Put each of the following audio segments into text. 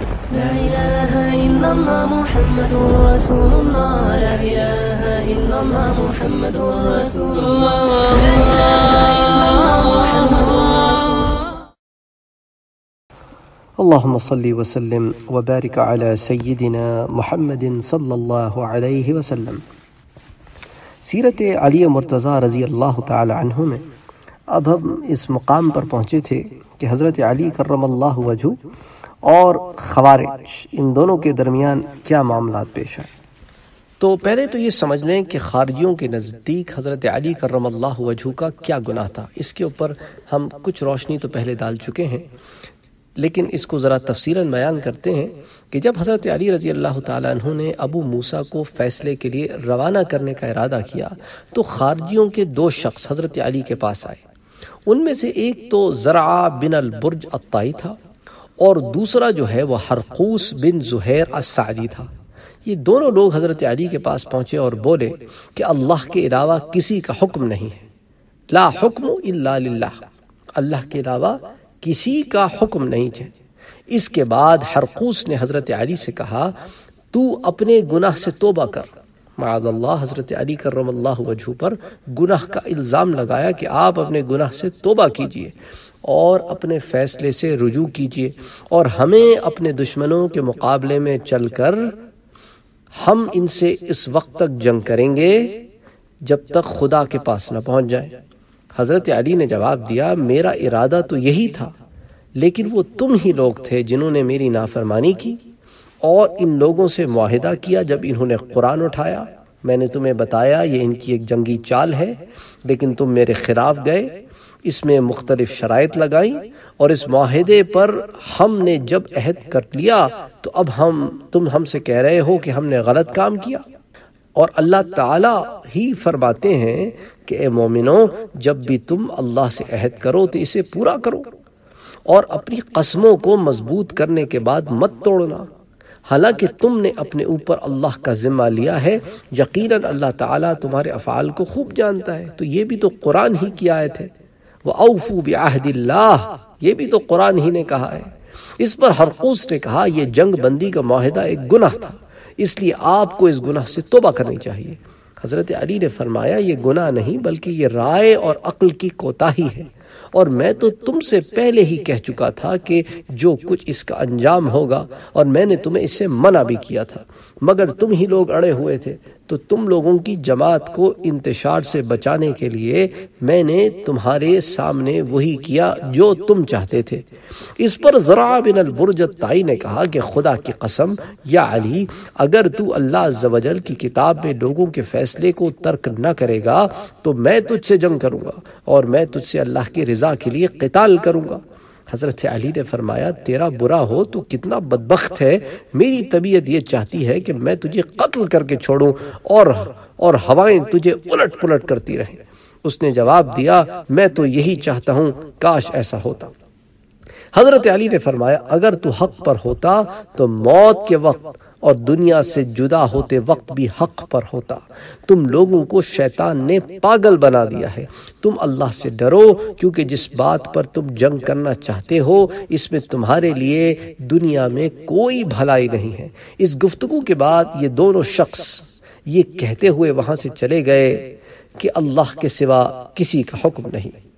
لا إله إلا الله محمد رسول الله. لا إله إلا الله محمد رسول الله. لا إله إلا الله محمد رسول اللهم صل وسلم وبارك على سيدنا محمد صلی اللہ علیہ وسلم. سیرت علی مرتضی رضی اللہ تعالی عنہ میں اب ہم اس مقام پر پہنچے تھے کہ حضرت علی کرم اللہ وجہ اور خوارج۔ ان دونوں کے درمیان کیا معاملات پیش آئے؟ تو پہلے تو یہ سمجھ لیں کہ خارجیوں کے نزدیک حضرت علی کرم اللہ وجہ کا کیا گناہ تھا۔ اس کے اوپر ہم کچھ روشنی تو پہلے ڈال چکے ہیں، لیکن اس کو ذرا تفصیلاً بیان کرتے ہیں کہ جب حضرت علی رضی اللہ تعالیٰ عنہ نے ابو موسیٰ کو فیصلے کے لیے روانہ کرنے کا ارادہ کیا، تو خارجیوں کے دو شخص حضرت علی کے پاس آئے۔ ان میں سے ایک تو زرعہ بن البرج الطائی تھا اور دوسرا جو ہے وہ حرقوس بن زہیر السعدی تھا۔ یہ دونوں لوگ حضرت علی کے پاس پہنچے اور بولے کہ اللہ کے علاوہ کسی کا حکم نہیں ہے۔ لا حکم الا للہ۔ اللہ کے علاوہ کسی کا حکم نہیں ہے۔ اس کے بعد حرقوس نے حضرت علی سے کہا، تو اپنے گناہ سے توبہ کر۔ معاذ اللہ، حضرت علی کرم اللہ وجہ پر گناہ کا الزام لگایا کہ آپ اپنے گناہ سے توبہ کیجیے۔ اور اپنے فیصلے سے رجوع کیجیے اور ہمیں اپنے دشمنوں کے مقابلے میں چل کر ہم ان سے اس وقت تک جنگ کریں گے جب تک خدا کے پاس نہ پہنچ جائیں۔ حضرت علی نے جواب دیا، میرا ارادہ تو یہی تھا، لیکن وہ تم ہی لوگ تھے جنہوں نے میری نافرمانی کی اور ان لوگوں سے معاہدہ کیا جب انہوں نے قرآن اٹھایا۔ میں نے تمہیں بتایا، یہ ان کی ایک جنگی چال ہے، لیکن تم میرے خلاف گئے۔ اس میں مختلف شرائط لگائیں اور اس معاہدے پر ہم نے جب عہد کر لیا تو اب ہم، تم ہم سے کہہ رہے ہو کہ ہم نے غلط کام کیا۔ اور اللہ تعالی ہی فرماتے ہیں کہ اے مومنوں، جب بھی تم اللہ سے عہد کرو تو اسے پورا کرو اور اپنی قسموں کو مضبوط کرنے کے بعد مت توڑنا۔ حالانکہ تم نے اپنے اوپر اللہ کا ذمہ لیا ہے، یقیناً اللہ تعالیٰ تمہارے افعال کو خوب جانتا ہے۔ تو یہ بھی تو قرآن ہی کی آیت ہے۔ وہ اوفو بعہد اللہ یہ بھی تو قرآن ہی نے کہا ہے۔ اس پر حرقوس نے کہا، یہ جنگ بندی کا معاہدہ ایک گناہ تھا۔ اس لیے آپ کو اس گناہ سے توبہ کرنی چاہیے۔ حضرت علی نے فرمایا، یہ گناہ نہیں، بلکہ یہ رائے اور عقل کی کوتاہی ہے۔ اور میں تو تم سے پہلے ہی کہہ چکا تھا کہ جو کچھ اس کا انجام ہوگا، اور میں نے تمہیں اس سے منع بھی کیا تھا۔ مگر تم ہی لوگ اڑے ہوئے تھے، تو تم لوگوں کی جماعت کو انتشار سے بچانے کے لیے میں نے تمہارے سامنے وہی کیا جو تم چاہتے تھے۔ اس پر ذرا بن البرجت تائی نے کہا کہ خدا کی قسم، یا علی، اگر تو اللہ عز و جل کی کتاب میں لوگوں کے فیصلے کو ترک نہ کرے گا، تو میں تجھ سے جنگ کروں گا اور میں تجھ سے اللہ کی رضا کے لیے قتال کروں گا۔ حضرت علی نے فرمایا، تیرا برا ہو تو کتنا بدبخت ہے۔ میری طبیعت یہ چاہتی ہے کہ میں تجھے قتل کر کے چھوڑوں اور اور ہوائیں تجھے الٹ پلٹ کرتی رہیں۔ اس نے جواب دیا، میں تو یہی چاہتا ہوں، کاش ایسا ہوتا۔ حضرت علی نے فرمایا، اگر تو حق پر ہوتا تو موت کے وقت اور دنیا سے جدا ہوتے وقت بھی حق پر ہوتا۔ تم لوگوں کو شیطان نے پاگل بنا دیا ہے۔ تم اللہ سے ڈرو کیونکہ جس بات پر تم جنگ کرنا چاہتے ہو، اس میں تمہارے لیے دنیا میں کوئی بھلائی نہیں ہے۔ اس گفتگو کے بعد یہ دونوں شخص یہ کہتے ہوئے وہاں سے چلے گئے کہ اللہ کے سوا کسی کا حکم نہیں۔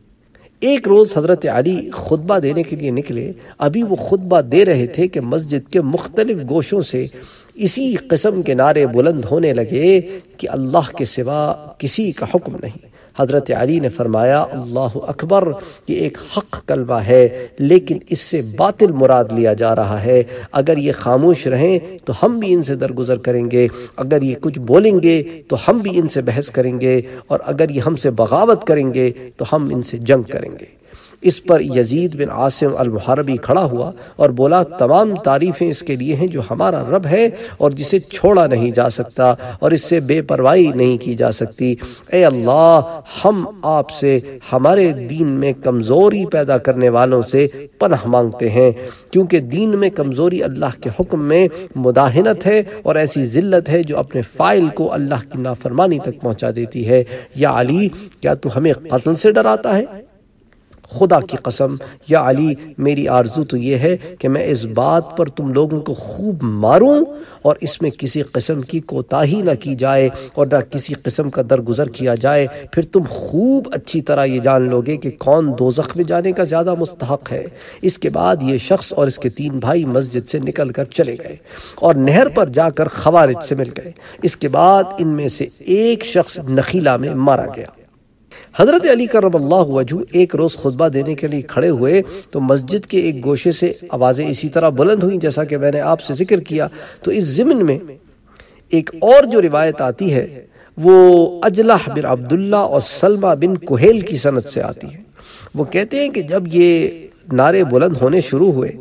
ایک روز حضرت علی خطبہ دینے کے لیے نکلے۔ ابھی وہ خطبہ دے رہے تھے کہ مسجد کے مختلف گوشوں سے اسی قسم کے نعرے بلند ہونے لگے کہ اللہ کے سوا کسی کا حکم نہیں۔ حضرت علی نے فرمایا، اللہ اکبر، یہ ایک حق کلمہ ہے، لیکن اس سے باطل مراد لیا جا رہا ہے۔ اگر یہ خاموش رہیں، تو ہم بھی ان سے درگزر کریں گے۔ اگر یہ کچھ بولیں گے، تو ہم بھی ان سے بحث کریں گے۔ اور اگر یہ ہم سے بغاوت کریں گے، تو ہم ان سے جنگ کریں گے۔ اس پر یزید بن عاصم المحربی کھڑا ہوا اور بولا، تمام تعریفیں اس کے لیے ہیں جو ہمارا رب ہے اور جسے چھوڑا نہیں جا سکتا اور اس سے بے پرواہی نہیں کی جا سکتی۔ اے اللہ، ہم آپ سے ہمارے دین میں کمزوری پیدا کرنے والوں سے پناہ مانگتے ہیں، کیونکہ دین میں کمزوری اللہ کے حکم میں مداحنت ہے اور ایسی ذلت ہے جو اپنے فائل کو اللہ کی نافرمانی تک پہنچا دیتی ہے۔ یا علی، کیا تو ہمیں قتل سے ڈراتا ہے؟ خدا کی قسم، یا علی، میری آرزو تو یہ ہے کہ میں اس بات پر تم لوگوں کو خوب ماروں اور اس میں کسی قسم کی کوتاہی نہ کی جائے اور نہ کسی قسم کا درگزر کیا جائے۔ پھر تم خوب اچھی طرح یہ جان لوگے کہ کون دوزخ میں جانے کا زیادہ مستحق ہے۔ اس کے بعد یہ شخص اور اس کے تین بھائی مسجد سے نکل کر چلے گئے اور نہر پر جا کر خوارج سے مل گئے۔ اس کے بعد ان میں سے ایک شخص نخیلہ میں مارا گیا۔ حضرت علی کرم اللہ وجہ ایک روز خطبہ دینے کے لیے کھڑے ہوئے تو مسجد کے ایک گوشے سے آوازیں اسی طرح بلند ہوئیں جیسا کہ میں نے آپ سے ذکر کیا۔ تو اس زمن میں ایک اور جو روایت آتی ہے وہ اجلح بن عبداللہ اور سلمہ بن کوہیل کی سنت سے آتی ہے۔ وہ کہتے ہیں کہ جب یہ نعرے بلند ہونے شروع ہوئے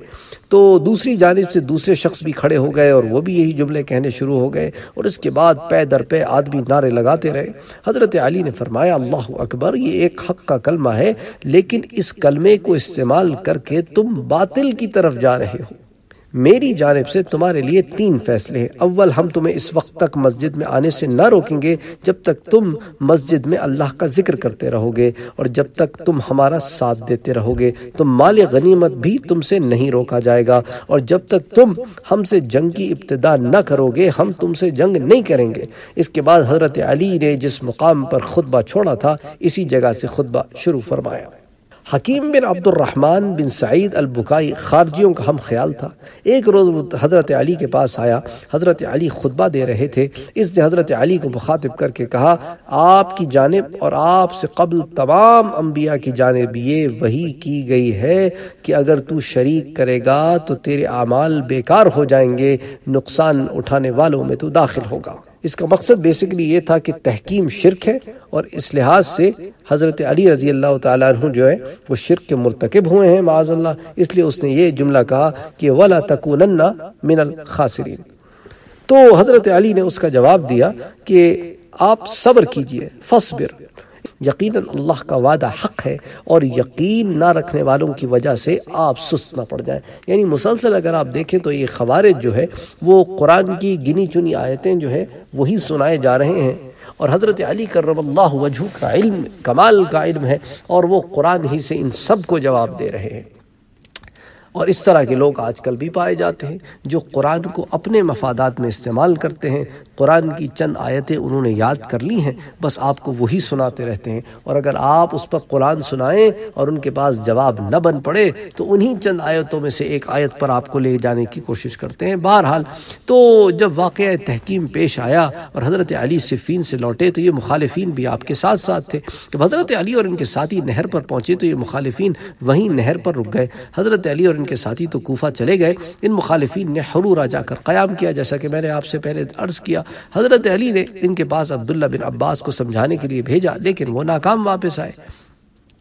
تو دوسری جانب سے دوسرے شخص بھی کھڑے ہو گئے اور وہ بھی یہی جملے کہنے شروع ہو گئے اور اس کے بعد پے در پے آدمی نعرے لگاتے رہے۔ حضرت علی نے فرمایا، اللہ اکبر، یہ ایک حق کا کلمہ ہے، لیکن اس کلمے کو استعمال کر کے تم باطل کی طرف جا رہے ہو۔ میری جانب سے تمہارے لیے تین فیصلے ہیں۔ اول، ہم تمہیں اس وقت تک مسجد میں آنے سے نہ روکیں گے جب تک تم مسجد میں اللہ کا ذکر کرتے رہو گے، اور جب تک تم ہمارا ساتھ دیتے رہو گے، تو مال غنیمت بھی تم سے نہیں روکا جائے گا۔ اور جب تک تم ہم سے جنگ کی ابتدا نہ کرو گے، ہم تم سے جنگ نہیں کریں گے۔ اس کے بعد حضرت علی نے جس مقام پر خطبہ چھوڑا تھا، اسی جگہ سے خطبہ شروع فرمایا۔ حکیم بن عبد الرحمن بن سعید البکائی خارجیوں کا ہم خیال تھا۔ ایک روز حضرت علی کے پاس آیا۔ حضرت علی خطبہ دے رہے تھے۔ اس نے حضرت علی کو مخاطب کر کے کہا، آپ کی جانب اور آپ سے قبل تمام انبیاء کی جانب یہ وہی کی گئی ہے کہ اگر تو شریک کرے گا تو تیرے اعمال بیکار ہو جائیں گے، نقصان اٹھانے والوں میں تو داخل ہوگا۔ اس کا مقصد بیسکلی یہ تھا کہ تحکیم شرک ہے اور اس لحاظ سے حضرت علی رضی اللہ تعالیٰ عنہ جو ہے وہ شرک کے مرتکب ہوئے ہیں معاذ اللہ اس لیے اس نے یہ جملہ کہا کہ وَلَا تَكُونَنَّ مِنَ الْخَاسِرِينَ۔ تو حضرت علی نے اس کا جواب دیا کہ آپ صبر کیجیے فصبر یقیناً اللہ کا وعدہ حق ہے اور یقین نہ رکھنے والوں کی وجہ سے آپ سست نہ پڑ جائیں۔ یعنی مسلسل اگر آپ دیکھیں تو یہ خوارج جو ہے، وہ قرآن کی گنی چنی آیتیں جو ہے وہی سنائے جا رہے ہیں۔ اور حضرت علی کرم اللہ وجہ کا علم، کمال کا علم ہے اور وہ قرآن ہی سے ان سب کو جواب دے رہے ہیں۔ اور اس طرح کے لوگ آج کل بھی پائے جاتے ہیں جو قرآن کو اپنے مفادات میں استعمال کرتے ہیں۔ قرآن کی چند آیتیں انہوں نے یاد کر لی ہیں، بس آپ کو وہی سناتے رہتے ہیں۔ اور اگر آپ اس پر قرآن سنائیں اور ان کے پاس جواب نہ بن پڑے، تو انہی چند آیتوں میں سے ایک آیت پر آپ کو لے جانے کی کوشش کرتے ہیں۔ بہرحال، تو جب واقعہ تحکیم پیش آیا اور حضرت علی صفین سے لوٹے، تو یہ مخالفین بھی آپ کے ساتھ ساتھ تھے۔ جب حضرت علی اور ان کے ساتھی نہر پر پہنچے، تو یہ مخالفین وہیں نہر پر رک گئے۔ حضرت علی اور ان کے ساتھی تو کوفہ چلے گئے۔ ان مخالفین نے حرورہ جا کر قیام کیا، جیسا کہ میں نے آپ سے پہلے عرض کیا۔ حضرت علی نے ان کے پاس عبداللہ بن عباس کو سمجھانے کے لیے بھیجا، لیکن وہ ناکام واپس آئے۔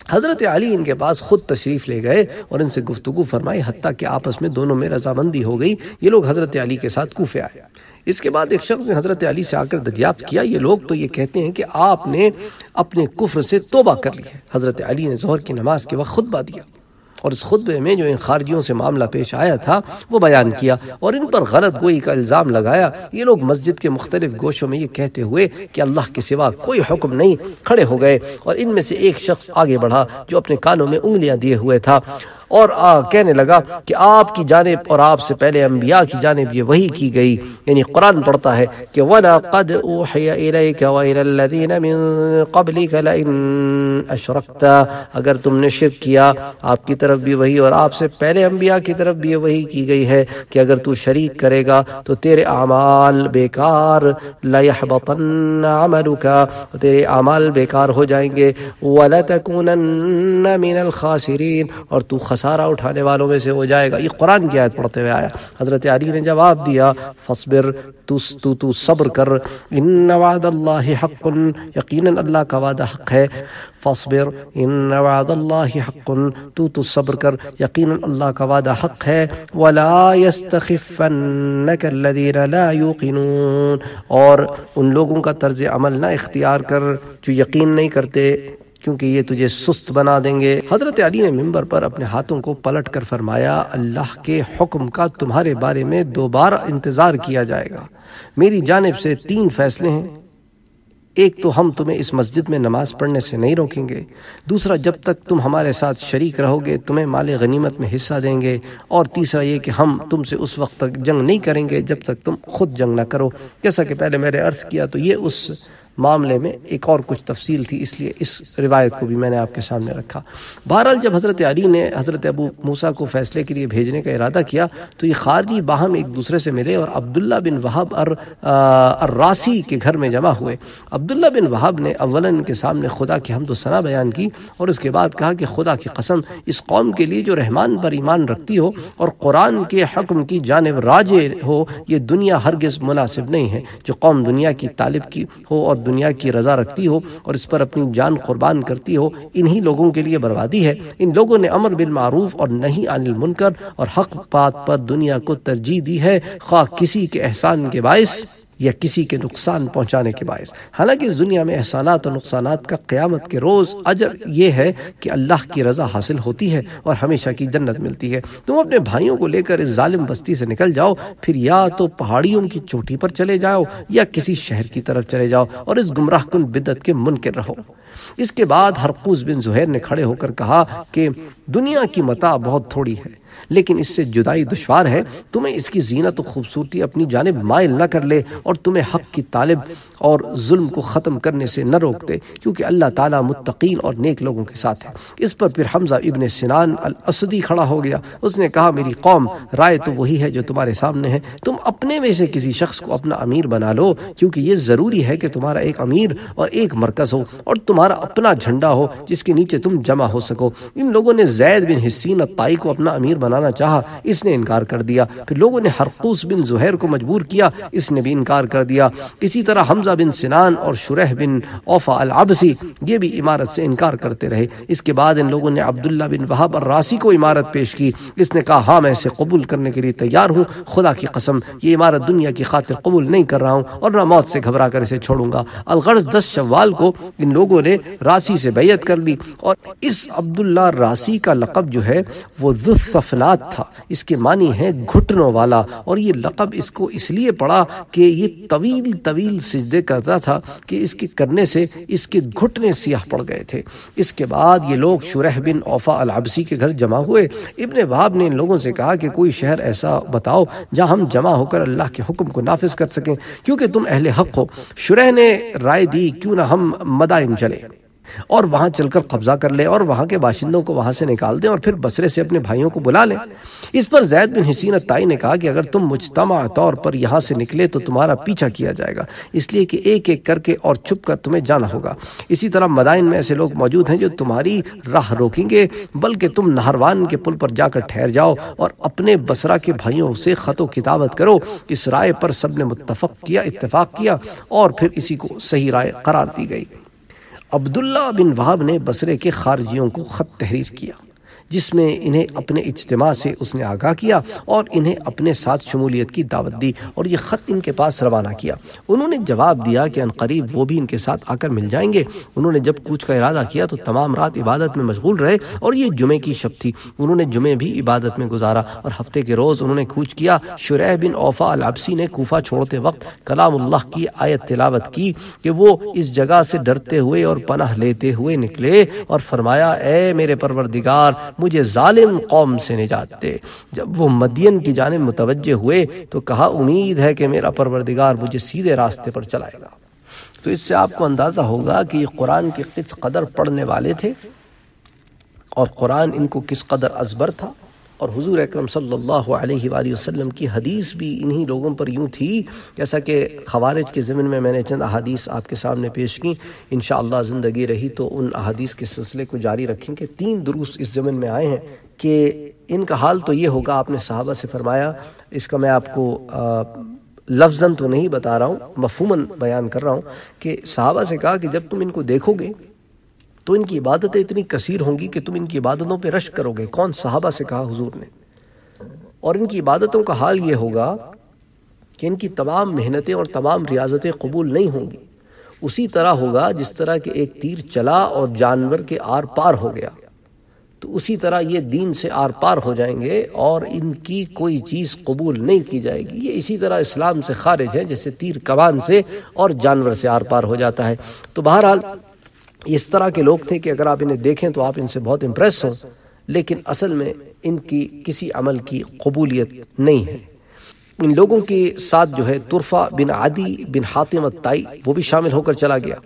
حضرت علی ان کے پاس خود تشریف لے گئے اور ان سے گفتگو فرمائی، حتیٰ کہ آپس میں دونوں میں رضامندی ہو گئی۔ یہ لوگ حضرت علی کے ساتھ کوفے آئے۔ اس کے بعد ایک شخص نے حضرت علی سے آ کر دریافت کیا، یہ لوگ تو یہ کہتے ہیں کہ آپ نے اپنے کفر سے توبہ کر لی ہے۔ حضرت علی نے ظہر کی نماز کے وقت خطبہ دیا۔ اور اس خطبے میں جو ان خارجیوں سے معاملہ پیش آیا تھا، وہ بیان کیا اور ان پر غلط گوئی کا الزام لگایا۔ یہ لوگ مسجد کے مختلف گوشوں میں یہ کہتے ہوئے کہ اللہ کے سوا کوئی حکم نہیں، کھڑے ہو گئے اور ان میں سے ایک شخص آگے بڑھا جو اپنے کانوں میں انگلیاں دیے ہوئے تھا۔ اور آ کہنے لگا کہ آپ کی جانب اور آپ سے پہلے انبیاء کی جانب یہ وہی کی گئی۔ یعنی قرآن پڑھتا ہے کہ وَلَقَدْ أُوحِيَ إِلَيْكَ وَإِلَى الَّذِينَ مِن قَبْلِكَ لَئِن أَشْرَقْتَ اگر تم نے شرک کیا، آپ کی طرف بھی وہی اور آپ سے پہلے انبیاء کی طرف بھی وہی کی گئی ہے کہ اگر تو شریک کرے گا تو تیرے اعمال بیکار۔ لَيَحْبَطَنَّ عَمَلُكَ۔ تیرے اعمال بیکار ہو جائیں گے۔ وَلَتَكُونَنَّ مِنَ الْخَاسِرِينَ۔ اور تو خسارہ اٹھانے والوں میں سے ہو جائے گا۔ یہ قرآن کی آیت پڑھتے ہوئے آیا۔ حضرت علی نے جواب دیا فصبر تو تو, تو صبر کر۔ ان وعد اللہ حق۔ یقینا اللہ کا وعدہ حق ہے۔ فصبر ان وعد اللہ حق۔ تو تو صبر کر۔ یقینا اللہ کا وعدہ حق ہے۔ ولا يستخفنك الذين لا يوقنون۔ اور ان لوگوں کا طرز عمل نہ اختیار کر جو یقین نہیں کرتے۔ کیونکہ یہ تجھے سست بنا دیں گے۔ حضرت علی نے ممبر پر اپنے ہاتھوں کو پلٹ کر فرمایا، اللہ کے حکم کا تمہارے بارے میں دوبارہ انتظار کیا جائے گا۔ میری جانب سے تین فیصلے ہیں۔ ایک تو ہم تمہیں اس مسجد میں نماز پڑھنے سے نہیں روکیں گے۔ دوسرا، جب تک تم ہمارے ساتھ شریک رہو گے، تمہیں مال غنیمت میں حصہ دیں گے۔ اور تیسرا یہ کہ ہم تم سے اس وقت تک جنگ نہیں کریں گے جب تک تم خود جنگ نہ کرو۔ جیسا کہ پہلے میں نے عرض کیا، تو یہ اس معاملے میں ایک اور کچھ تفصیل تھی، اس لیے اس روایت کو بھی میں نے آپ کے سامنے رکھا۔ بہرحال جب حضرت علی نے حضرت ابو موسیٰ کو فیصلے کے لیے بھیجنے کا ارادہ کیا، تو یہ خارجی باہم ایک دوسرے سے ملے اور عبداللہ بن وہب الراسی کے گھر میں جمع ہوئے۔ عبداللہ بن وہب نے اولا ان کے سامنے خدا کی حمد و ثنا بیان کی اور اس کے بعد کہا کہ خدا کی قسم، اس قوم کے لیے جو رحمان پر ایمان رکھتی ہو اور قرآن کے حکم کی جانب راجے ہو، یہ دنیا ہرگز مناسب نہیں ہے۔ جو قوم دنیا کی طالب کی ہو اور دنیا کی رضا رکھتی ہو اور اس پر اپنی جان قربان کرتی ہو، انہی لوگوں کے لیے بربادی ہے۔ ان لوگوں نے امر بالمعروف اور نہیں عن المنکر اور حق بات پر دنیا کو ترجیح دی ہے۔ خواہ کسی کے احسان کے باعث یا کسی کے نقصان پہنچانے کے باعث۔ حالانکہ اس دنیا میں احسانات اور نقصانات کا قیامت کے روز اجر یہ ہے کہ اللہ کی رضا حاصل ہوتی ہے اور ہمیشہ کی جنت ملتی ہے۔ تم اپنے بھائیوں کو لے کر اس ظالم بستی سے نکل جاؤ، پھر یا تو پہاڑیوں کی چوٹی پر چلے جاؤ یا کسی شہر کی طرف چلے جاؤ اور اس گمراہ کن بدت کے منکر رہو۔ اس کے بعد ہرقوز بن زہیر نے کھڑے ہو کر کہا کہ دنیا کی متا بہت تھوڑی ہے۔ لیکن اس سے جدائی دشوار ہے، تمہیں اس کی زینت و خوبصورتی اپنی جانب مائل نہ کر لے اور تمہیں حق کی طالب اور ظلم کو ختم کرنے سے نہ روک دے کیونکہ اللہ تعالیٰ متقین اور نیک لوگوں کے ساتھ ہے۔ اس پر پھر حمزہ ابن سنان الاسدی کھڑا ہو گیا۔ اس نے کہا، میری قوم، رائے تو وہی ہے جو تمہارے سامنے ہے۔ تم اپنے میں سے کسی شخص کو اپنا امیر بنا لو، کیونکہ یہ ضروری ہے کہ تمہارا ایک امیر اور ایک مرکز ہو اور تمہارا اپنا جھنڈا ہو، جس کے نیچے تم جمع ہو سکو۔ ان لوگوں نے زید بن حسین الطائی کو اپنا امیر بنانا چاہا، اس نے انکار کر دیا۔ پھر لوگوں نے حرقوس بن زہیر کو مجبور کیا، اس نے بھی انکار کر دیا۔ اسی طرح حمزہ بن سنان اور شرح بن اوفا العبسی، یہ بھی عمارت سے انکار کرتے رہے۔ اس کے بعد ان لوگوں نے عبداللہ بن وحب الراسی کو عمارت پیش کی۔ اس نے کہا ہاں میں اسے قبول کرنے کے لیے تیار ہوں۔ خدا کی قسم، یہ عمارت دنیا کی خاطر قبول نہیں کر رہا ہوں اور نہ موت سے گھبرا کر اسے چھوڑوں گا۔ الغرض دس شوال کو ان لوگوں نے راسی سے بیعت کر لی اور اس عبداللہ راسی کا لقب جو ہے، وہ ذو الصفنات تھا۔ اس کے معنی ہے گھٹنوں والا۔ اور یہ لقب اس کو اس لیے پڑا کہ یہ طویل طویل سجدے کرتا تھا کہ اس کے کرنے سے اس کے گھٹنے سیاہ پڑ گئے تھے۔ اس کے بعد یہ لوگ شرح بن اوفا العبسی کے گھر جمع ہوئے۔ ابن وہاب نے ان لوگوں سے کہا کہ کوئی شہر ایسا بتاؤ جہاں ہم جمع ہو کر اللہ کے حکم کو نافذ کر سکیں۔ کیونکہ تم اہل حق ہو۔ شرح نے رائے دی، کیوں نہ ہم مدائن چلے اور وہاں چل کر قبضہ کر لے اور وہاں کے باشندوں کو وہاں سے نکال دیں اور پھر بسرے سے اپنے بھائیوں کو بلا لیں۔ اس پر زید بن حسین التائی نے کہا کہ اگر تم مجتمع طور پر یہاں سے نکلے تو تمہارا پیچھا کیا جائے گا۔ اس لیے کہ ایک ایک کر کے اور چھپ کر تمہیں جانا ہوگا۔ اسی طرح مدائن میں ایسے لوگ موجود ہیں جو تمہاری راہ روکیں گے، بلکہ تم نہروان کے پل پر جا کر ٹھہر جاؤ اور اپنے بسرا کے بھائیوں سے خط و کتابت کرو۔ اس رائے پر سب نے متفق کیا، اتفاق کیا اور پھر اسی کو صحیح رائے قرار دی گئی۔ عبداللہ بن وہاب نے بسرے کے خارجیوں کو خط تحریر کیا۔ جس میں انہیں اپنے اجتماع سے اس نے آگاہ کیا اور انہیں اپنے ساتھ شمولیت کی دعوت دی اور یہ خط ان کے پاس روانہ کیا۔ انہوں نے جواب دیا کہ انقریب وہ بھی ان کے ساتھ آ کر مل جائیں گے۔ انہوں نے جب کوچ کا ارادہ کیا تو تمام رات عبادت میں مشغول رہے اور یہ جمعے کی شب تھی۔ انہوں نے جمعے بھی عبادت میں گزارا اور ہفتے کے روز انہوں نے کوچ کیا۔ شرح بن اوفا العبسی نے کوفہ چھوڑتے وقت کلام اللہ کی آیت تلاوت کی کہ وہ اس جگہ سے ڈرتے ہوئے اور پناہ لیتے ہوئے نکلے اور فرمایا، اے میرے پروردگار مجھے ظالم قوم سے نجات دے۔ جب وہ مدین کی جانب متوجہ ہوئے تو کہا، امید ہے کہ میرا پروردگار مجھے سیدھے راستے پر چلائے گا۔ تو اس سے آپ کو اندازہ ہوگا کہ یہ قرآن کی کس قدر پڑھنے والے تھے اور قرآن ان کو کس قدر ازبر تھا۔ اور حضور اکرم صلی اللہ علیہ وآلہ وسلم کی حدیث بھی انہی لوگوں پر یوں تھی جیسا کہ خوارج کے ضمن میں میں نے چند احادیث آپ کے سامنے پیش کی۔ انشاءاللہ زندگی رہی تو ان احادیث کے سلسلے کو جاری رکھیں کہ تین دروس اس ضمن میں آئے ہیں کہ ان کا حال تو یہ ہوگا، آپ نے صحابہ سے فرمایا، اس کا میں آپ کو لفظاً تو نہیں بتا رہا ہوں، مفہوماً بیان کر رہا ہوں کہ صحابہ سے کہا کہ جب تم ان کو دیکھو گے تو ان کی عبادتیں اتنی کثیر ہوں گی کہ تم ان کی عبادتوں پہ رشک کرو گے کون صحابہ سے کہا حضور نے؟ اور ان کی عبادتوں کا حال یہ ہوگا کہ ان کی تمام محنتیں اور تمام ریاضتیں قبول نہیں ہوں گی۔ اسی طرح ہوگا جس طرح کہ ایک تیر چلا اور جانور کے آر پار ہو گیا۔ تو اسی طرح یہ دین سے آر پار ہو جائیں گے اور ان کی کوئی چیز قبول نہیں کی جائے گی۔ یہ اسی طرح اسلام سے خارج ہے جیسے تیر کبان سے اور جانور سے آر پار ہو جاتا ہے۔ تو بہرحال اس طرح کے لوگ تھے کہ اگر آپ انہیں دیکھیں تو آپ ان سے بہت امپریس ہوں، لیکن اصل میں ان کی کسی عمل کی قبولیت نہیں ہے۔ ان لوگوں کے ساتھ جو ہے طرفہ بن عدی بن حاتم التائی وہ بھی شامل ہو کر چلا گیا۔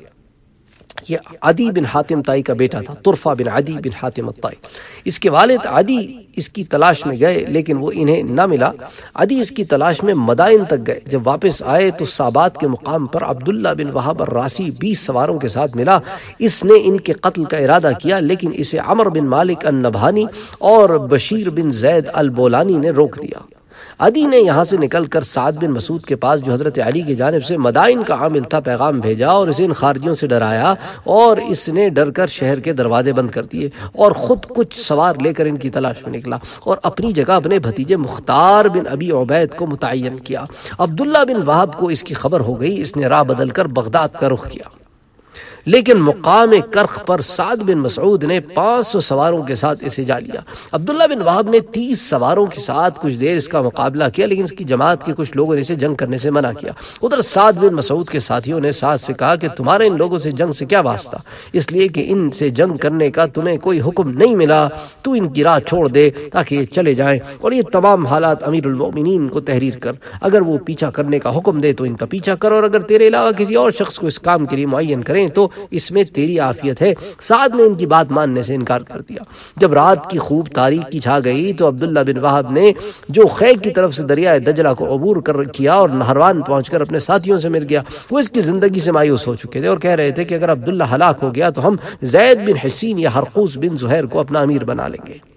یہ عدی بن حاتم تائی کا بیٹا تھا، طرفہ بن عدی بن حاتم التائی اس کے والد عدی اس کی تلاش میں گئے، لیکن وہ انہیں نہ ملا۔ عدی اس کی تلاش میں مدائن تک گئے۔ جب واپس آئے تو سابات کے مقام پر عبداللہ بن وحب الراسی بیس سواروں کے ساتھ ملا۔ اس نے ان کے قتل کا ارادہ کیا، لیکن اسے عمر بن مالک النبھانی اور بشیر بن زید البولانی نے روک دیا۔ عدی نے یہاں سے نکل کر سعد بن مسعود کے پاس جو حضرت علی کی جانب سے مدائن کا عامل تھا پیغام بھیجا اور اسے ان خارجیوں سے ڈرایا اور اس نے ڈر کر شہر کے دروازے بند کر دیے اور خود کچھ سوار لے کر ان کی تلاش میں نکلا اور اپنی جگہ اپنے بھتیجے مختار بن ابی عبید کو متعین کیا۔ عبداللہ بن وہب کو اس کی خبر ہو گئی، اس نے راہ بدل کر بغداد کا رخ کیا۔ لیکن مقام کرخ پر سعد بن مسعود نے پانچ سو سواروں کے ساتھ اسے جا لیا۔ عبداللہ بن وحب نے تیس سواروں کے ساتھ کچھ دیر اس کا مقابلہ کیا، لیکن اس کی جماعت کے کچھ لوگوں نے اسے جنگ کرنے سے منع کیا۔ ادھر سعد بن مسعود کے ساتھیوں نے سعد سے کہا کہ تمہارے ان لوگوں سے جنگ سے کیا واسطہ؟ اس لیے کہ ان سے جنگ کرنے کا تمہیں کوئی حکم نہیں ملا۔ تو ان کی راہ چھوڑ دے تاکہ یہ چلے جائیں۔ اور یہ تمام حالات امیر المؤمنین کو تحریر کر۔ اگر وہ پیچھا کرنے کا حکم دے تو ان کا پیچھا کر، اور اگر تیرے علاوہ کسی اور شخص کو اس کام کے لیے معین کریں تو اس میں تیری عافیت ہے۔ سعد نے ان کی بات ماننے سے انکار کر دیا۔ جب رات کی خوب تاریخی چھا گئی تو عبداللہ بن وحب نے جو خیق کی طرف سے دریائے دجلہ کو عبور کر کیا اور نہروان پہنچ کر اپنے ساتھیوں سے مل گیا، وہ اس کی زندگی سے مایوس ہو چکے تھے اور کہہ رہے تھے کہ اگر عبداللہ ہلاک ہو گیا تو ہم زید بن حسین یا ہرقوس بن زہیر کو اپنا امیر بنا لیں گے۔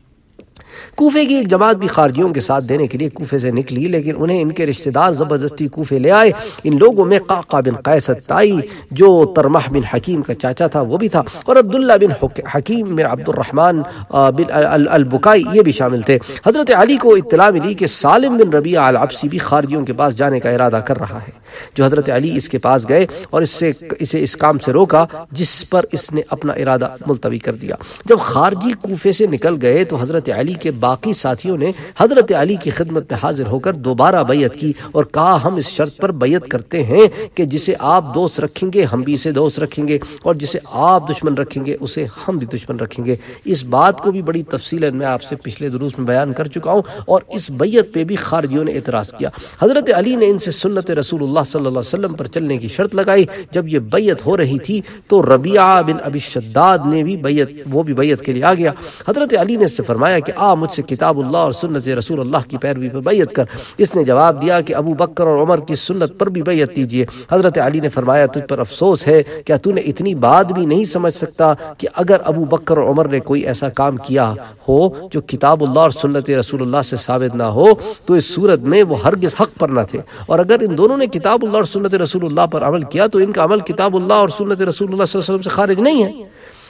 کوفے کی ایک جماعت بھی خارجیوں کے ساتھ دینے کے لیے کوفے سے نکلی، لیکن انہیں ان کے رشتہ دار زبردستی کوفے لے آئے۔ ان لوگوں میں قاقا بن قیس التائی، جو ترمح بن حکیم کا چاچا تھا، وہ بھی تھا۔ اور عبداللہ بن حکیم بن عبد الرحمن بن البکائی، یہ بھی شامل تھے۔ حضرت علی کو اطلاع ملی کہ سالم بن ربیع العبسی بھی خارجیوں کے پاس جانے کا ارادہ کر رہا ہے۔ جو حضرت علی اس کے پاس گئے اور اس سے اسے اس کام سے روکا جس پر اس نے اپنا ارادہ ملتوی کر دیا۔ جب خارجی کوفے سے نکل گئے تو حضرت علی کے باقی ساتھیوں نے حضرت علی کی خدمت میں حاضر ہو کر دوبارہ بیعت کی اور کہا، ہم اس شرط پر بیعت کرتے ہیں کہ جسے آپ دوست رکھیں گے، ہم بھی اسے دوست رکھیں گے اور جسے آپ دشمن رکھیں گے، اسے ہم بھی دشمن رکھیں گے۔ اس بات کو بھی بڑی تفصیل میں آپ سے پچھلے دروس میں بیان کر چکا ہوں اور اس بیعت پہ بھی خارجیوں نے اعتراض کیا۔ حضرت علی نے ان سے سنت رسول اللہ صلی اللہ علیہ وسلم پر چلنے کی شرط لگائی۔ جب یہ بیعت ہو رہی تھی تو ربیعہ بن ابی شداد نے بھی بیعت، وہ بھی بیعت کے لیے آ گیا۔ حضرت علی نے اس سے فرمایا کہ آ مجھ سے کتاب اللہ اور سنت رسول اللہ کی پیروی پر بیعت کر۔ اس نے جواب دیا کہ ابو بکر اور عمر کی سنت پر بھی بیعت دیجیے حضرت علی نے فرمایا، تجھ پر افسوس ہے، کیا تو نے اتنی بات بھی نہیں سمجھ سکتا کہ اگر ابو بکر اور عمر نے کوئی ایسا کام کیا ہو جو کتاب اللہ اور سنت رسول اللہ سے ثابت نہ ہو، تو اس صورت میں وہ ہرگز حق پر نہ تھے۔ اور اگر ان دونوں نے کتاب کتاب اللہ اور سنت رسول اللہ پر عمل کیا تو ان کا عمل کتاب اللہ اور سنت رسول اللہ صلی اللہ علیہ وسلم سے خارج نہیں ہے۔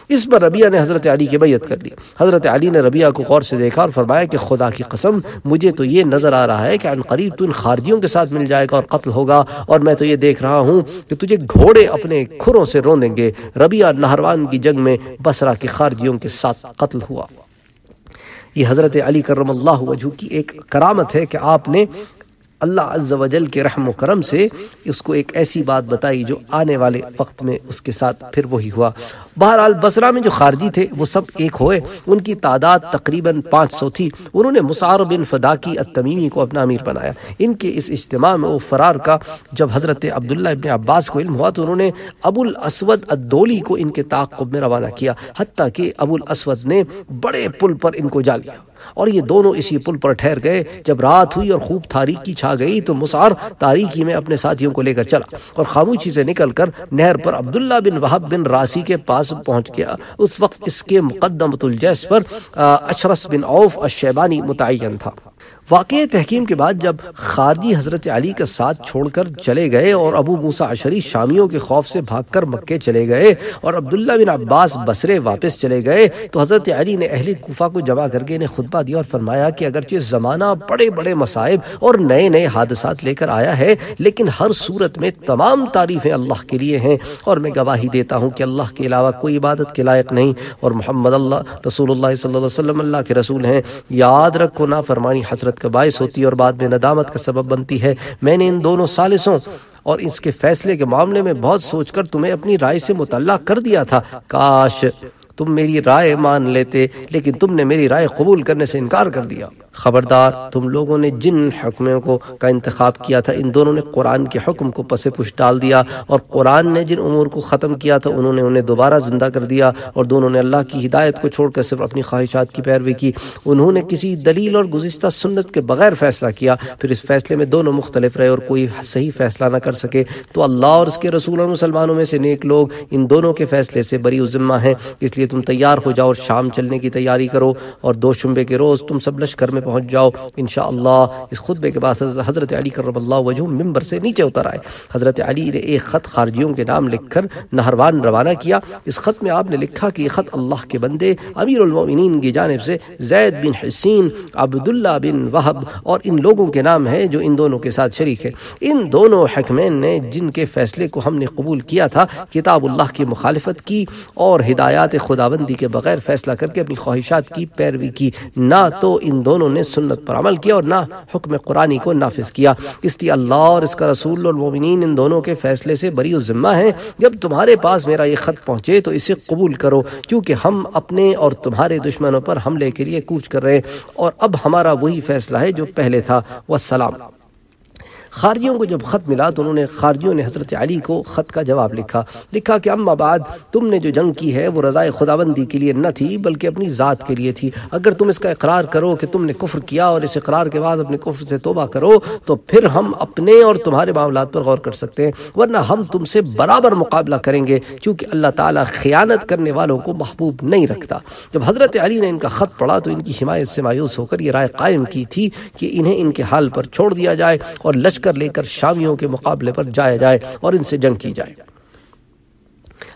اس پر ربیہ نے حضرت علی کی بیعت کر لی۔ حضرت علی نے ربیہ کو غور سے دیکھا اور فرمایا کہ خدا کی قسم، مجھے تو یہ نظر آ رہا ہے کہ ان قریب تو ان خارجیوں کے ساتھ مل جائے گا اور قتل ہوگا۔ اور میں تو یہ دیکھ رہا ہوں کہ تجھے گھوڑے اپنے کھروں سے رون دیں گے۔ ربیہ نہروان کی جنگ میں بسرا کے خارجیوں کے ساتھ قتل ہوا۔ یہ حضرت علی کرم اللہ وجہ کی ایک کرامت ہے کہ آپ نے اللہ عز و جل کے رحم و کرم سے اس کو ایک ایسی بات بتائی جو آنے والے وقت میں اس کے ساتھ پھر وہی ہوا۔ بہرحال بسرا میں جو خارجی تھے وہ سب ایک ہوئے۔ ان کی تعداد تقریباً پانچ سو تھی۔ انہوں نے مسار بن فداکی التمیمی کو اپنا امیر بنایا۔ ان کے اس اجتماع میں وہ فرار کا جب حضرت عبداللہ ابن عباس کو علم ہوا تو انہوں نے ابو الاسود الدولی کو ان کے تعقب میں روانہ کیا۔ حتیٰ کہ ابو الاسود نے بڑے پل پر ان کو جا لیا۔ اور یہ دونوں اسی پل پر ٹھہر گئے۔ جب رات ہوئی اور خوب تاریکی چھا گئی تو مسار تاریکی میں اپنے ساتھیوں کو لے کر چلا اور خاموشی سے نکل کر نہر پر عبداللہ بن وحب بن راسی کے پاس پہنچ گیا۔ اس وقت اس کے مقدمت الجیس پر اشرس بن عوف الشیبانی متعین تھا۔ واقع تحکیم کے بعد جب خارجی حضرت علی کا ساتھ چھوڑ کر چلے گئے اور ابو موسیٰ عشری شامیوں کے خوف سے بھاگ کر مکے چلے گئے اور عبداللہ بن عباس بسرے واپس چلے گئے، تو حضرت علی نے اہل کوفہ کو جمع کر کے انہیں خطبہ دیا اور فرمایا کہ اگرچہ زمانہ بڑے بڑے مسائب اور نئے نئے حادثات لے کر آیا ہے، لیکن ہر صورت میں تمام تعریفیں اللہ کے لیے ہیں اور میں گواہی دیتا ہوں کہ اللہ کے علاوہ کوئی عبادت کے لائق نہیں اور محمد اللہ، رسول اللہ صلی اللہ علیہ وسلم اللہ کے رسول ہیں۔ یاد رکھو نا فرمانی حضرت کا باعث ہوتی ہے اور بعد میں ندامت کا سبب بنتی ہے۔ میں نے ان دونوں سالسوں اور اس کے فیصلے کے معاملے میں بہت سوچ کر تمہیں اپنی رائے سے مطلع کر دیا تھا۔ کاش تم میری رائے مان لیتے، لیکن تم نے میری رائے قبول کرنے سے انکار کر دیا۔ خبردار، تم لوگوں نے جن حکموں کو کا انتخاب کیا تھا، ان دونوں نے قرآن کے حکم کو پس پش ڈال دیا اور قرآن نے جن امور کو ختم کیا تھا، انہوں نے انہیں دوبارہ زندہ کر دیا اور دونوں نے اللہ کی ہدایت کو چھوڑ کر صرف اپنی خواہشات کی پیروی کی۔ انہوں نے کسی دلیل اور گزشتہ سنت کے بغیر فیصلہ کیا، پھر اس فیصلے میں دونوں مختلف رہے اور کوئی صحیح فیصلہ نہ کر سکے۔ تو اللہ اور اس کے رسول اور مسلمانوں میں سے نیک لوگ ان دونوں کے فیصلے سے بری ذمہ ہیں، اس لیے تم تیار ہو جاؤ اور شام چلنے کی تیاری کرو اور دو شمبے کے روز تم سب لشکر میں پہنچ جاؤ۔ انشاءاللہ اس خطبے کے بعد حضرت علی کرم اللہ وجہ ممبر سے نیچے اتر آئے۔ حضرت علی نے ایک خط خارجیوں کے نام لکھ کر نہروان روانہ کیا۔ اس خط میں آپ نے لکھا کہ یہ خط اللہ کے بندے امیر المومنین کی جانب سے زید بن حسین، عبداللہ بن وحب اور ان لوگوں کے نام ہے جو ان دونوں کے ساتھ شریک ہے ان دونوں حکمین نے جن کے فیصلے کو ہم نے قبول کیا تھا، کتاب اللہ کی مخالفت کی اور ہدایات خداوندی کے بغیر فیصلہ کر کے اپنی خواہشات کی پیروی کی۔ نہ تو ان دونوں نے سنت پر عمل کیا اور نہ حکم قرآنی کو نافذ کیا۔ اس لیے اللہ اور اس کا رسول اور مومنین ان دونوں کے فیصلے سے بری و ذمہ ہیں۔ جب تمہارے پاس میرا یہ خط پہنچے تو اسے قبول کرو، کیونکہ ہم اپنے اور تمہارے دشمنوں پر حملے کے لیے کوچ کر رہے ہیں۔ اور اب ہمارا وہی فیصلہ ہے جو پہلے تھا۔ والسلام۔ خارجیوں کو جب خط ملا تو انہوں نے خارجیوں نے حضرت علی کو خط کا جواب لکھا۔ لکھا کہ اما بعد تم نے جو جنگ کی ہے وہ رضائے خداوندی کے لیے نہ تھی بلکہ اپنی ذات کے لیے تھی۔ اگر تم اس کا اقرار کرو کہ تم نے کفر کیا اور اس اقرار کے بعد اپنے کفر سے توبہ کرو تو پھر ہم اپنے اور تمہارے معاملات پر غور کر سکتے ہیں، ورنہ ہم تم سے برابر مقابلہ کریں گے کیونکہ اللہ تعالیٰ خیانت کرنے والوں کو محبوب نہیں رکھتا۔ جب حضرت علی نے ان کا خط پڑھا تو ان کی حمایت سے مایوس ہو کر یہ رائے قائم کی تھی کہ انہیں ان کے حال پر چھوڑ دیا جائے اور لشکر لے کر شامیوں کے مقابلے پر جایا جائے اور ان سے جنگ کی جائے۔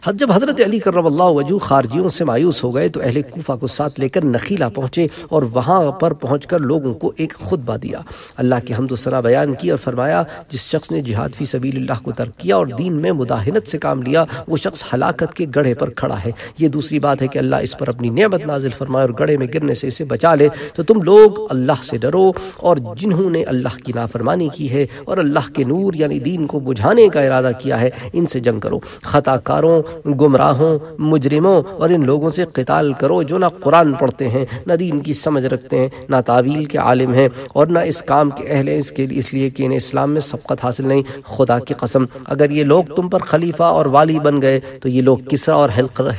جب حضرت علی کرم اللہ وجہ خارجیوں سے مایوس ہو گئے تو اہل کوفہ کو ساتھ لے کر نخیلہ پہنچے اور وہاں پر پہنچ کر لوگوں کو ایک خطبہ دیا۔ اللہ کی حمد و سرا بیان کی اور فرمایا، جس شخص نے جہاد فی سبیل اللہ کو ترک کیا اور دین میں مداہنت سے کام لیا، وہ شخص ہلاکت کے گڑھے پر کھڑا ہے۔ یہ دوسری بات ہے کہ اللہ اس پر اپنی نعمت نازل فرمائے اور گڑھے میں گرنے سے اسے بچا لے۔ تو تم لوگ اللہ سے ڈرو اور جنہوں نے اللہ کی نافرمانی کی ہے اور اللہ کے نور یعنی دین کو بجھانے کا ارادہ کیا ہے، ان سے جنگ کرو۔ خطا کاروں گمراہوں، مجرموں اور ان لوگوں سے قتال کرو جو نہ قرآن پڑھتے ہیں، نہ دین کی سمجھ رکھتے ہیں، نہ تعویل کے عالم ہیں اور نہ اس کام کے اہل ہیں، اس کے لیے اس لیے کہ انہیں اسلام میں سبقت حاصل نہیں، خدا کی قسم۔ اگر یہ لوگ تم پر خلیفہ اور والی بن گئے تو یہ لوگ کسرا اور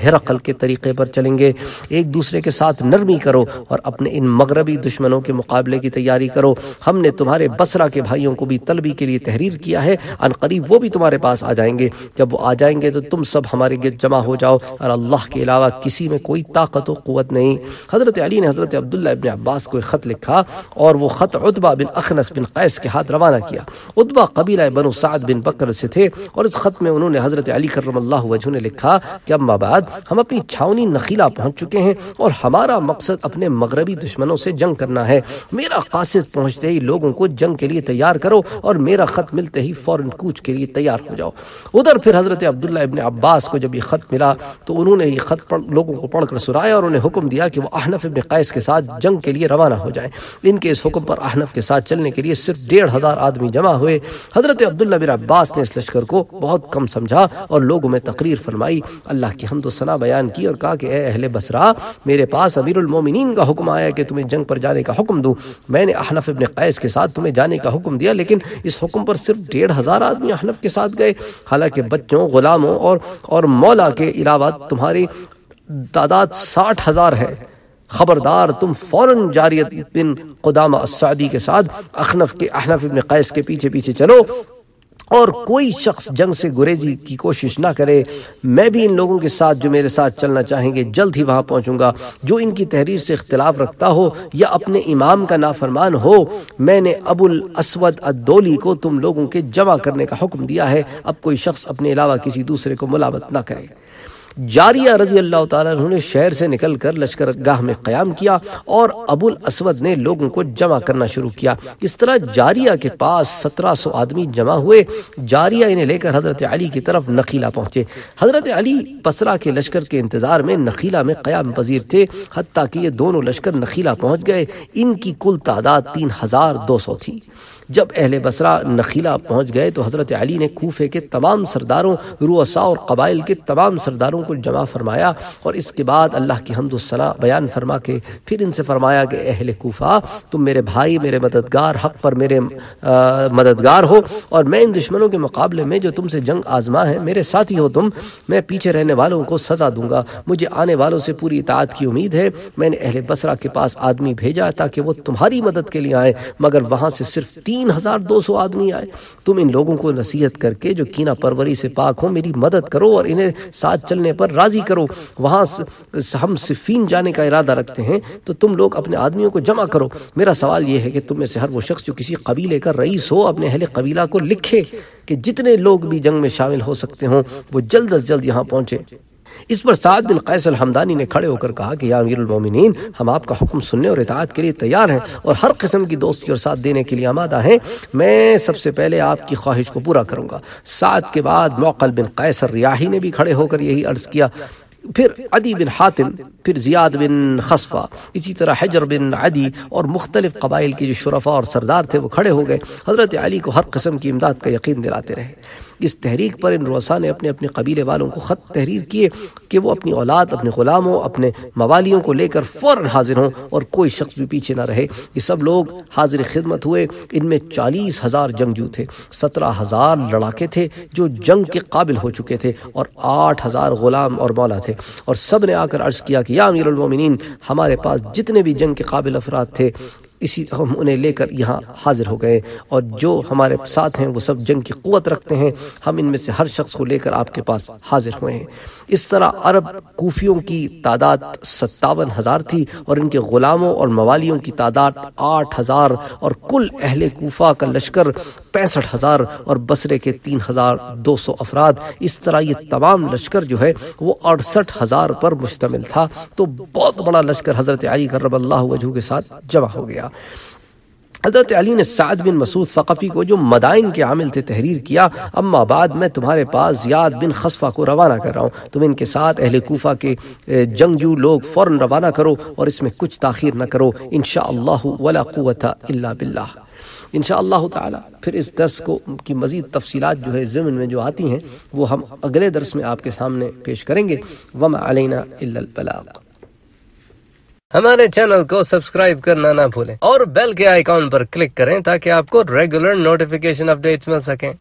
ہرقل کے طریقے پر چلیں گے۔ ایک دوسرے کے ساتھ نرمی کرو اور اپنے ان مغربی دشمنوں کے مقابلے کی تیاری کرو۔ ہم نے تمہارے بسرا کے بھائیوں کو بھی طلبی کے لیے تحریر کیا ہے۔ ان قریب وہ بھی تمہارے پاس آ جائیں گے۔ جب وہ آ جائیں گے تو تم سب ہمارے ہمارے گرد جمع ہو جاؤ اور اللہ کے علاوہ کسی میں کوئی طاقت و قوت نہیں۔ حضرت علی نے حضرت عبداللہ ابن عباس کو ایک خط لکھا اور وہ خط عطبہ بن اخنس بن قیس کے ہاتھ روانہ کیا۔ عطبہ قبیلہ بنو سعد بن بکر سے تھے اور اس خط میں انہوں نے حضرت علی کرم اللہ وجہ نے لکھا کہ اما بعد ہم اپنی چھاونی نخیلہ پہنچ چکے ہیں اور ہمارا مقصد اپنے مغربی دشمنوں سے جنگ کرنا ہے۔ میرا قاصد پہنچتے ہی لوگوں کو جنگ کے لیے تیار کرو اور میرا خط ملتے ہی فوراً کوچ کے لیے تیار ہو جاؤ۔ ادھر پھر حضرت عبداللہ ابن عباس کو جب یہ خط ملا تو انہوں نے یہ خط پڑھ لوگوں کو پڑھ کر سنایا اور انہیں حکم دیا کہ وہ احنف ابن قیس کے ساتھ جنگ کے لیے روانہ ہو جائیں۔ ان کے اس حکم پر احنف کے ساتھ چلنے کے لیے صرف ڈیڑھ ہزار آدمی جمع ہوئے۔ حضرت عبداللہ بن عباس نے اس لشکر کو بہت کم سمجھا اور لوگوں میں تقریر فرمائی۔ اللہ کی حمد و ثنا بیان کی اور کہا کہ اے اہل بصرہ، میرے پاس امیر المومنین کا حکم آیا کہ تمہیں جنگ پر جانے کا حکم دوں۔ میں نے احنف ابن قیس کے ساتھ تمہیں جانے کا حکم دیا، لیکن اس حکم پر صرف ڈیڑھ ہزار آدمی احنف کے ساتھ گئے۔ حالانکہ بچوں، غلاموں اور اور مولا کے علاوہ تمہاری تعداد ساٹھ ہزار ہے۔ خبردار تم فوراً جاریت بن قدامہ السعدی کے ساتھ اخنف کے احنف ابن قیس کے پیچھے پیچھے چلو۔ اور کوئی شخص جنگ سے گریزی کی کوشش نہ کرے، میں بھی ان لوگوں کے ساتھ جو میرے ساتھ چلنا چاہیں گے، جلد ہی وہاں پہنچوں گا۔ جو ان کی تحریر سے اختلاف رکھتا ہو یا اپنے امام کا نافرمان ہو، میں نے ابو الاسود الدولی کو تم لوگوں کے جمع کرنے کا حکم دیا ہے۔ اب کوئی شخص اپنے علاوہ کسی دوسرے کو ملامت نہ کرے۔ جاریہ رضی اللہ تعالیٰ عنہ نے شہر سے نکل کر لشکر گاہ میں قیام کیا اور ابو الاسود نے لوگوں کو جمع کرنا شروع کیا۔ اس طرح جاریہ کے پاس سترہ سو آدمی جمع ہوئے۔ جاریہ انہیں لے کر حضرت علی کی طرف نخیلہ پہنچے۔ حضرت علی پسرا کے لشکر کے انتظار میں نخیلہ میں قیام پذیر تھے، حتیٰ کہ یہ دونوں لشکر نخیلہ پہنچ گئے۔ ان کی کل تعداد تین ہزار دو سو تھی۔ جب اہل بسرا نخیلہ پہنچ گئے تو حضرت علی نے کوفے کے تمام سرداروں روسا اور قبائل کے تمام سرداروں کو جمع فرمایا اور اس کے بعد اللہ کی حمد الصلاح بیان فرما کے پھر ان سے فرمایا کہ اہل کوفہ، تم میرے بھائی، میرے مددگار، حق پر میرے مددگار ہو اور میں ان دشمنوں کے مقابلے میں جو تم سے جنگ آزما ہے، میرے ساتھی ہو تم، میں پیچھے رہنے والوں کو سزا دوں گا، مجھے آنے والوں سے پوری اطاعت کی امید ہے، میں نے اہل بسرا کے پاس آدمی بھیجا تاکہ وہ تمہاری مدد کے لیے آئے مگر وہاں سے صرف تین ہزار دو سو آدمی آئے۔ تم ان لوگوں کو نصیحت کر کے جو کینہ پروری سے پاک ہو میری مدد کرو اور انہیں ساتھ چلنے پر راضی کرو۔ وہاں ہم صفین جانے کا ارادہ رکھتے ہیں، تو تم لوگ اپنے آدمیوں کو جمع کرو۔ میرا سوال یہ ہے کہ تم میں سے ہر وہ شخص جو کسی قبیلے کا رئیس ہو، اپنے اہل قبیلہ کو لکھے کہ جتنے لوگ بھی جنگ میں شامل ہو سکتے ہوں، وہ جلد از جلد یہاں پہنچے۔ اس پر سعد بن قیس الحمدانی نے کھڑے ہو کر کہا کہ یا امیر المومنین، ہم آپ کا حکم سننے اور اطاعت کے لیے تیار ہیں اور ہر قسم کی دوستی اور ساتھ دینے کے لیے آمادہ ہیں۔ میں سب سے پہلے آپ کی خواہش کو پورا کروں گا۔ سعد کے بعد موقل بن قیس الریاحی نے بھی کھڑے ہو کر یہی عرض کیا۔ پھر عدی بن حاتم، پھر زیاد بن خصفہ، اسی طرح حجر بن عدی اور مختلف قبائل کے جو شرفاء اور سردار تھے وہ کھڑے ہو گئے۔ حضرت علی کو ہر قسم کی امداد کا یقین دلاتے رہے۔ اس تحریک پر ان روسا نے اپنے اپنے قبیلے والوں کو خط تحریر کیے کہ وہ اپنی اولاد، اپنے غلاموں، اپنے موالیوں کو لے کر فوراً حاضر ہوں اور کوئی شخص بھی پیچھے نہ رہے۔ یہ سب لوگ حاضر خدمت ہوئے۔ ان میں چالیس ہزار جنگجو تھے، سترہ ہزار لڑاکے تھے جو جنگ کے قابل ہو چکے تھے اور آٹھ ہزار غلام اور مولا تھے۔ اور سب نے آ کر عرض کیا کہ یا امیر المومنین ہمارے پاس جتنے بھی جنگ کے قابل افراد تھے اسی ہم انہیں لے کر یہاں حاضر ہو گئے اور جو ہمارے ساتھ ہیں وہ سب جنگ کی قوت رکھتے ہیں، ہم ان میں سے ہر شخص کو لے کر آپ کے پاس حاضر ہوئے ہیں۔ اس طرح عرب کوفیوں کی تعداد ستاون ہزار تھی اور ان کے غلاموں اور موالیوں کی تعداد آٹھ ہزار اور کل اہل کوفہ کا لشکر پینسٹھ ہزار اور بسرے کے تین ہزار دو سو افراد۔ اس طرح یہ تمام لشکر جو ہے وہ اڑسٹھ ہزار پر مشتمل تھا۔ تو بہت بڑا لشکر حضرت علی کرب اللہ وجہ کے ساتھ جمع ہو گیا۔ حضرت علی نے سعد بن مسعود ثقفی کو جو مدائن کے عامل تھے تحریر کیا، اما بعد میں تمہارے پاس زیاد بن خصفہ کو روانہ کر رہا ہوں۔ تم ان کے ساتھ اہل کوفہ کے جنگجو لوگ فوراً روانہ کرو اور اس میں کچھ تاخیر نہ کرو۔ انشاءاللہ ولا قوت الا باللہ۔ انشاءاللہ تعالی، پھر اس درس کو کی مزید تفصیلات جو ہے ضمن میں جو آتی ہیں، وہ ہم اگلے درس میں آپ کے سامنے پیش کریں گے۔ وما علینا الا البلاغ۔ ہمارے چینل کو سبسکرائب کرنا نہ بھولیں اور بیل کے آئیکن پر کلک کریں تاکہ آپ کو ریگولر نوٹیفیکیشن اپڈیٹس مل سکیں۔